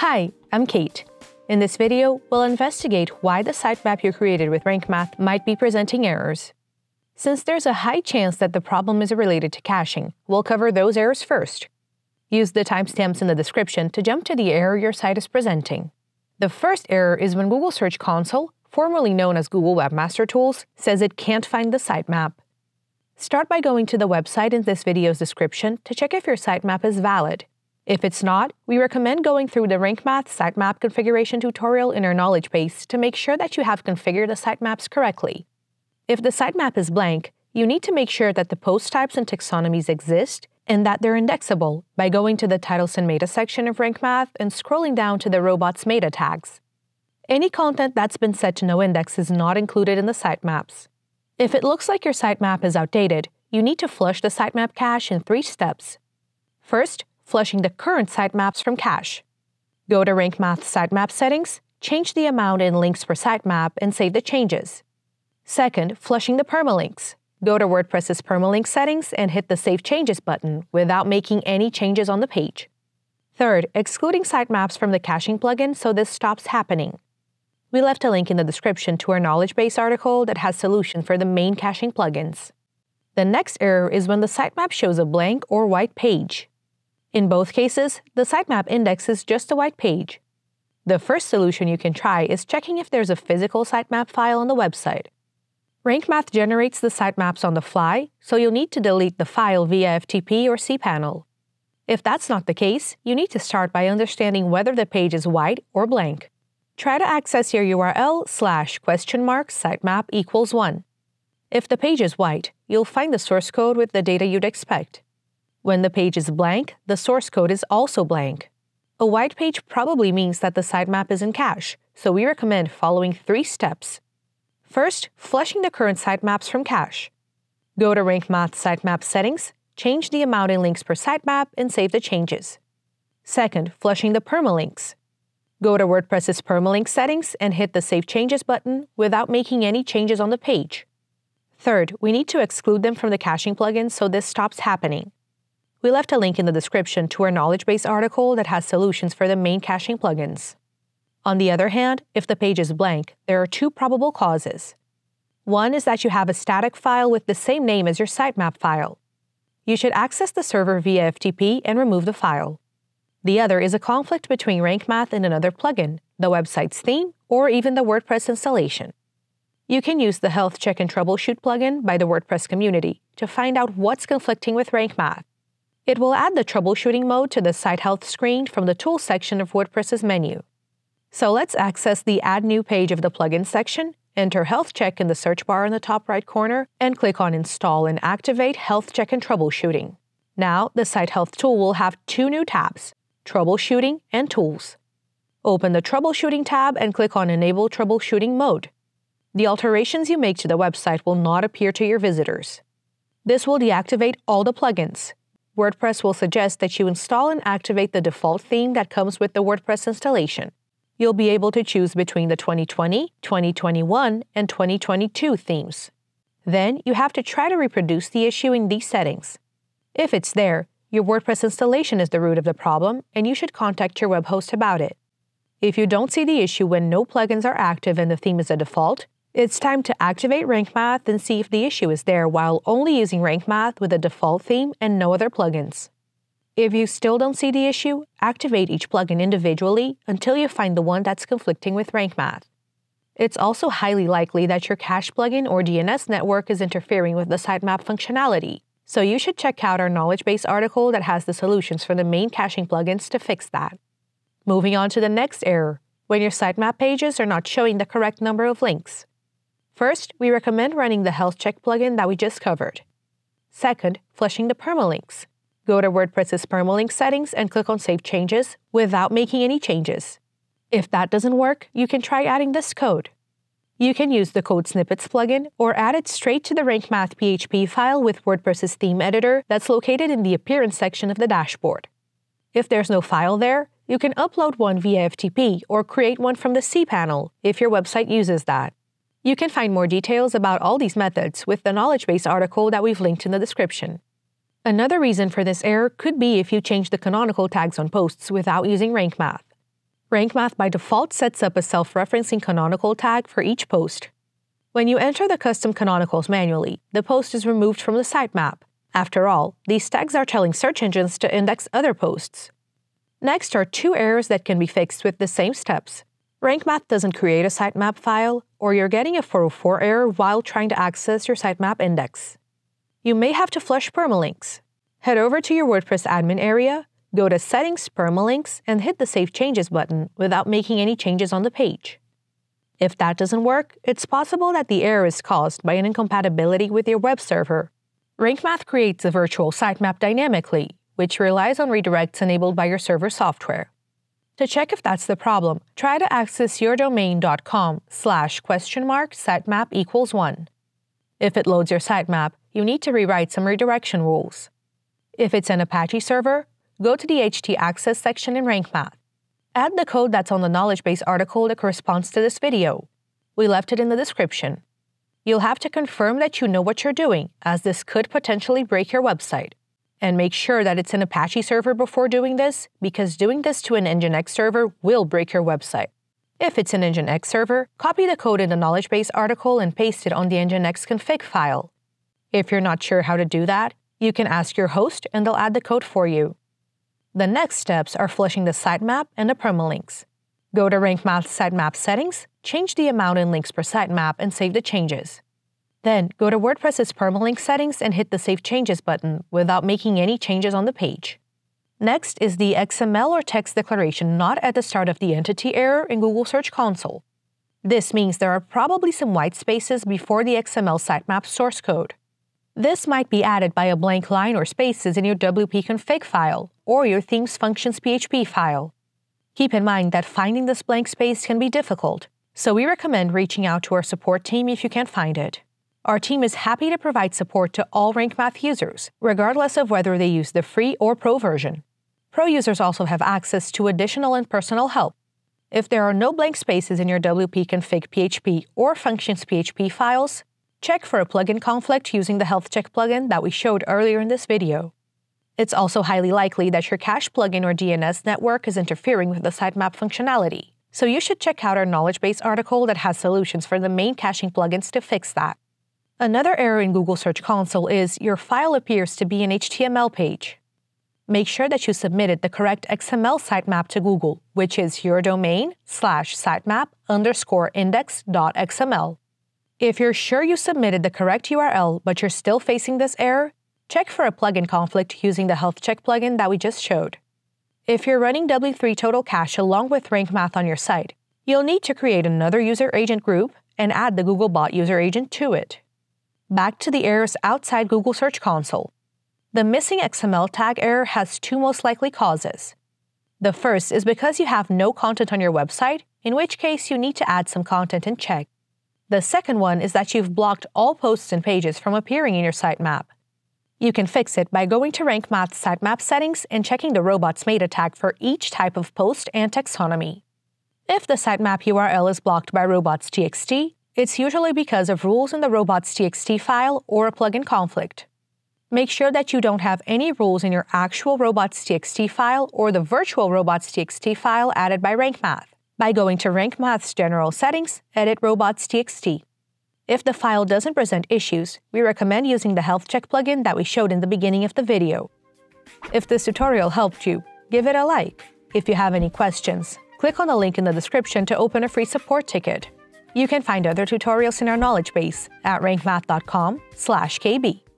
Hi, I'm Kate. In this video, we'll investigate why the sitemap you created with RankMath might be presenting errors. Since there's a high chance that the problem is related to caching, we'll cover those errors first. Use the timestamps in the description to jump to the error your site is presenting. The first error is when Google Search Console, formerly known as Google Webmaster Tools, says it can't find the sitemap. Start by going to the website in this video's description to check if your sitemap is valid. If it's not, we recommend going through the RankMath sitemap configuration tutorial in our knowledge base to make sure that you have configured the sitemaps correctly. If the sitemap is blank, you need to make sure that the post types and taxonomies exist and that they're indexable by going to the titles and meta section of RankMath and scrolling down to the robots meta tags. Any content that's been set to no index is not included in the sitemaps. If it looks like your sitemap is outdated, you need to flush the sitemap cache in three steps. First, flushing the current sitemaps from cache. Go to RankMath sitemap settings, change the amount in links per sitemap, and save the changes. Second, flushing the permalinks. Go to WordPress's permalink settings and hit the Save Changes button without making any changes on the page. Third, excluding sitemaps from the caching plugin so this stops happening. We left a link in the description to our knowledge base article that has solution for the main caching plugins. The next error is when the sitemap shows a blank or white page. In both cases, the sitemap index is just a white page. The first solution you can try is checking if there's a physical sitemap file on the website. RankMath generates the sitemaps on the fly, so you'll need to delete the file via FTP or cPanel. If that's not the case, you need to start by understanding whether the page is white or blank. Try to access your URL slash question mark sitemap equals 1. If the page is white, you'll find the source code with the data you'd expect. When the page is blank, the source code is also blank. A white page probably means that the sitemap is in cache, so we recommend following three steps First, flushing the current sitemaps from cache. Go to RankMath sitemap settings, change the amount in links per sitemap, and save the changes. Second, flushing the permalinks. Go to WordPress's permalink settings and hit the Save Changes button without making any changes on the page. Third, we need to exclude them from the caching plugin so this stops happening. We left a link in the description to our knowledge base article that has solutions for the main caching plugins. On the other hand, if the page is blank, there are two probable causes. One is that you have a static file with the same name as your sitemap file. You should access the server via FTP and remove the file. The other is a conflict between RankMath and another plugin, the website's theme, or even the WordPress installation. You can use the Health Check and Troubleshoot plugin by the WordPress community to find out what's conflicting with RankMath. It will add the troubleshooting mode to the Site Health screen from the Tools section of WordPress's menu. So let's access the Add New page of the Plugins section, enter Health Check in the search bar in the top right corner, and click on Install and activate Health Check and Troubleshooting. Now, the Site Health tool will have two new tabs, Troubleshooting and Tools. Open the Troubleshooting tab and click on Enable Troubleshooting Mode. The alterations you make to the website will not appear to your visitors. This will deactivate all the plugins. WordPress will suggest that you install and activate the default theme that comes with the WordPress installation you'll be able to choose between the 2020, 2021, and 2022 themes. Then you have to try to reproduce the issue in these settings. If it's there, your WordPress installation is the root of the problem, and you should contact your web host about it. If you don't see the issue when no plugins are active and the theme is a default, it's time to activate RankMath and see if the issue is there while only using RankMath with a default theme and no other plugins. If you still don't see the issue, activate each plugin individually until you find the one that's conflicting with RankMath. It's also highly likely that your cache plugin or DNS network is interfering with the sitemap functionality, so you should check out our knowledge base article that has the solutions for the main caching plugins to fix that. Moving on to the next error, when your sitemap pages are not showing the correct number of links. First, we recommend running the health check plugin that we just covered. Second, flushing the permalinks. Go to WordPress's permalink settings and click on Save Changes without making any changes. If that doesn't work, you can try adding this code. You can use the Code Snippets plugin or add it straight to the RankMath PHP file with WordPress's theme editor that's located in the Appearance section of the dashboard. If there's no file there, you can upload one via FTP or create one from the cPanel if your website uses that. You can find more details about all these methods with the knowledge base article that we've linked in the description. Another reason for this error could be if you change the canonical tags on posts without using RankMath. RankMath by default sets up a self-referencing canonical tag for each post. When you enter the custom canonicals manually, the post is removed from the sitemap. After all, these tags are telling search engines to index other posts. Next are two errors that can be fixed with the same steps. RankMath doesn't create a sitemap file, or you're getting a 404 error while trying to access your sitemap index. You may have to flush permalinks. Head over to your WordPress admin area, go to Settings Permalinks, and hit the Save Changes button without making any changes on the page. If that doesn't work, it's possible that the error is caused by an incompatibility with your web server. RankMath creates a virtual sitemap dynamically, which relies on redirects enabled by your server software. To check if that's the problem, try to access yourdomain.com slash question mark sitemap equals 1. If it loads your sitemap, you need to rewrite some redirection rules. If it's an Apache server, go to the htaccess section in RankMath. Add the code that's on the knowledge base article that corresponds to this video. We left it in the description. You'll have to confirm that you know what you're doing, as this could potentially break your website and make sure that it's an Apache server before doing this, because doing this to an Nginx server will break your website. If it's an Nginx server, copy the code in the knowledge base article and paste it on the Nginx config file. If you're not sure how to do that, you can ask your host and they'll add the code for you. The next steps are flushing the sitemap and the permalinks. Go to RankMath sitemap settings, change the amount in links per sitemap, and save the changes. Then go to WordPress's permalink settings and hit the Save Changes button without making any changes on the page. Next is the XML or text declaration not at the start of the entity error in Google Search Console. This means there are probably some white spaces before the XML sitemap source code. This might be added by a blank line or spaces in your WP config file or your theme's functions PHP file. Keep in mind that finding this blank space can be difficult, so we recommend reaching out to our support team if you can't find it. Our team is happy to provide support to all RankMath users, regardless of whether they use the free or pro version. Pro users also have access to additional and personal help. If there are no blank spaces in your WP config PHP or functions PHP files, check for a plugin conflict using the health check plugin that we showed earlier in this video. It's also highly likely that your cache plugin or DNS network is interfering with the sitemap functionality, so you should check out our knowledge base article that has solutions for the main caching plugins to fix that. Another error in Google Search Console is your file appears to be an HTML page. Make sure that you submitted the correct XML sitemap to Google, which is your domain slash sitemap underscore index.xml. If you're sure you submitted the correct URL but you're still facing this error, check for a plugin conflict using the health check plugin that we just showed. If you're running W3 Total Cache along with Rank Math on your site, you'll need to create another user agent group and add the Googlebot user agent to it back to the errors outside Google Search Console. The missing XML tag error has two most likely causes. The first is because you have no content on your website, in which case you need to add some content and check. The second one is that you've blocked all posts and pages from appearing in your sitemap. You can fix it by going to RankMath's sitemap settings and checking the robots meta tag for each type of post and taxonomy. If the sitemap URL is blocked by robots.txt, it's usually because of rules in the robots.txt file or a plugin conflict. Make sure that you don't have any rules in your actual robots.txt file or the virtual robots.txt file added by RankMath by going to RankMath's General Settings, Edit Robots.txt. If the file doesn't present issues, we recommend using the Health Check plugin that we showed in the beginning of the video. If this tutorial helped you, give it a like. If you have any questions, click on the link in the description to open a free support ticket. You can find other tutorials in our knowledge base at rankmath.com/kb.